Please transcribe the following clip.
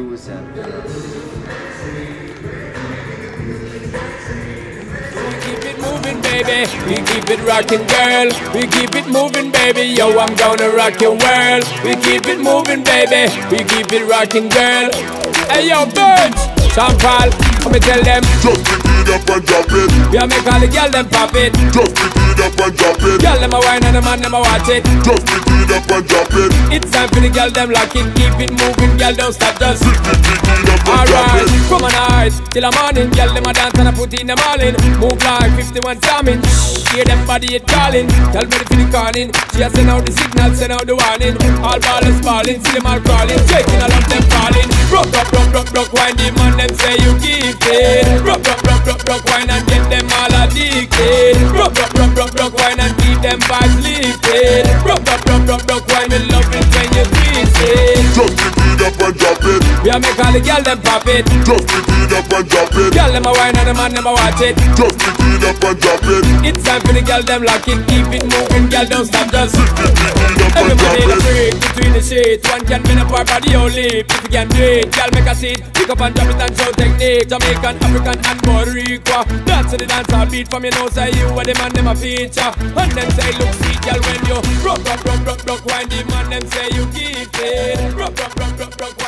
two cents. We keep it moving, baby. We keep it rocking, girl. We keep it moving, baby. Yo, I'm gonna rock your world. We keep it moving, baby. We keep it rocking, girl. Hey, yo, birds. Sean Paul, come and tell them. It up and drop it. We are make all the girl them pop it. Just pick it up and drop it. Girl them a wine and the man them a watch it. Just pick it up and drop it. It's time for the girl them lock it. Keep it moving, girl don't stop just. Pick it, pick it up and drop Alright, it. from a night till the morning, girl them a dance and I put in them all in. Move like 51 jamming. Hear them body it calling. Tell me the calling. She a send out the signal, send out the warning. All ballers falling, see them all crawling. Shaking all of them. It. Rock, rock, rock, rock, rock, wine and get them all addicted. Rock, rock, rock, rock, rock, wine and keep them vibes lifted. Rock, rock, rock, rock, rock, wine, me love it when you twist it. Just pick it up and drop it. We a make all the girl them pop it. Just pick it up and drop it. Girl them a wine and the man them a watch it. Just pick it up and drop it. It's time for the girl them lock it, keep it moving, girl don't stop just. Pick it, up and drop it. Sheets. One can bend up our body only. If you can do it, girl make a seat. Pick up and drop it and show technique. Jamaican, African and Puerto Rico. Dance to the dance beat from your nose. Say you are the man them a feature. And them say look sweet, girl when you rock, rock, rock, rock, rock, wine. The man them say you keep it. Rock, rock, rock, rock, rock,